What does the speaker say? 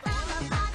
Hey.